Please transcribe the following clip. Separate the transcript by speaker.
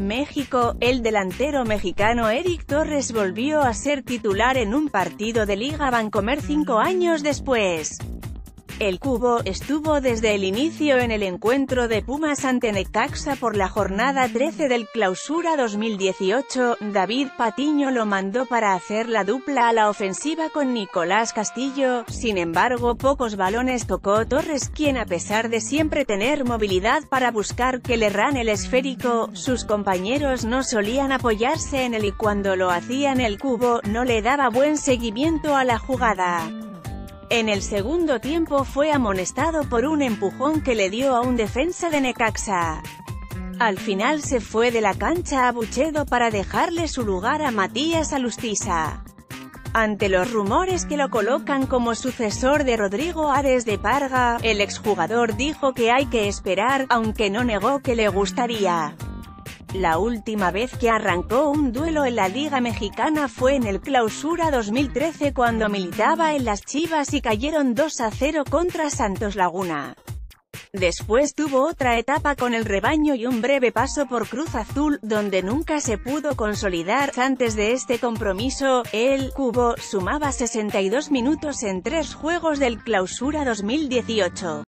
Speaker 1: México, el delantero mexicano Eric Torres volvió a ser titular en un partido de Liga Bancomer cinco años después. El Cubo, estuvo desde el inicio en el encuentro de Pumas ante Necaxa por la jornada 13 del Clausura 2018, David Patiño lo mandó para hacer la dupla a la ofensiva con Nicolás Castillo, sin embargo pocos balones tocó Torres quien a pesar de siempre tener movilidad para buscar que le ran el esférico, sus compañeros no solían apoyarse en él y cuando lo hacían el Cubo, no le daba buen seguimiento a la jugada. En el segundo tiempo fue amonestado por un empujón que le dio a un defensa de Necaxa. Al final se fue de la cancha a Buchedo para dejarle su lugar a Matías Alustiza. Ante los rumores que lo colocan como sucesor de Rodrigo Ares de Parga, el exjugador dijo que hay que esperar, aunque no negó que le gustaría. La última vez que arrancó un duelo en la Liga Mexicana fue en el Clausura 2013 cuando militaba en las Chivas y cayeron 2 a 0 contra Santos Laguna. Después tuvo otra etapa con el rebaño y un breve paso por Cruz Azul, donde nunca se pudo consolidar. Antes de este compromiso, el Cubo sumaba 62 minutos en tres juegos del Clausura 2018.